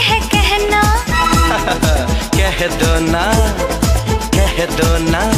है कहना। कह दो ना कह दो ना।